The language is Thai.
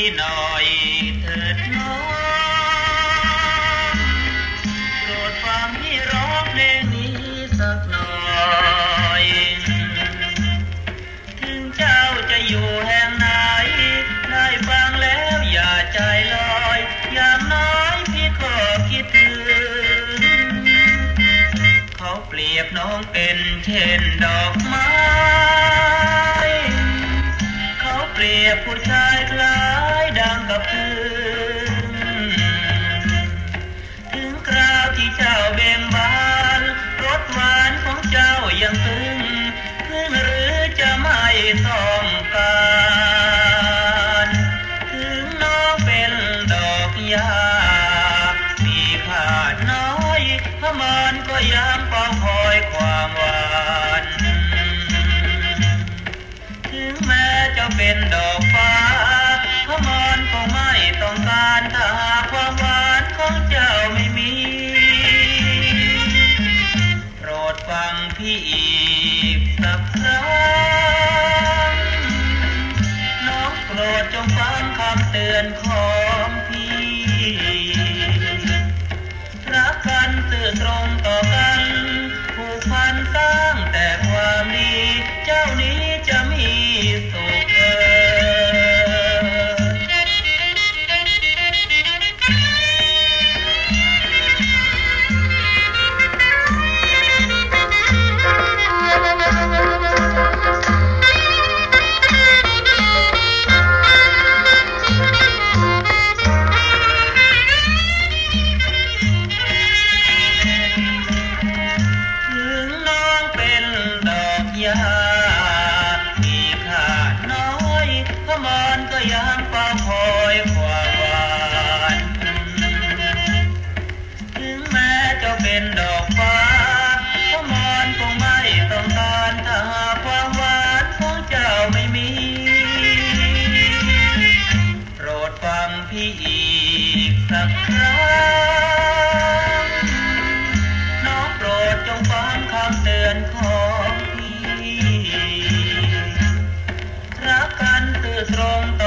ี่หน่อยเถิดน้องโปรดฟังพี่ร้องเพลงนี้สักหน่อย ถึงเจ้าจะอยู่แห่งไหน ได้ฟังแล้วอย่าใจลอย อย่างน้อยพี่ก็คิดถึง เขาเปรียบน้องเป็นเช่นดอกไม้ เขาเปรียบผู้ชาย เจ้าเบ่งบานรสหวานของเจ้ายังตึงหรือจะไม่ต้องการถึงน้องเป็นดอกหญ้ อีกสักครั้งน้องโปรดจงฟังคำเตือนของ มานก็ยานควาคอยความหวานถึงแม้จะเป็นดอกฟ้าพมานคงไม่ต้องการถ้าหากความหวานของเจ้าไม่มี โปรดฟังพี่อีกสักครั้งน้องโปรดจงฟังคำเตือนของ Trump.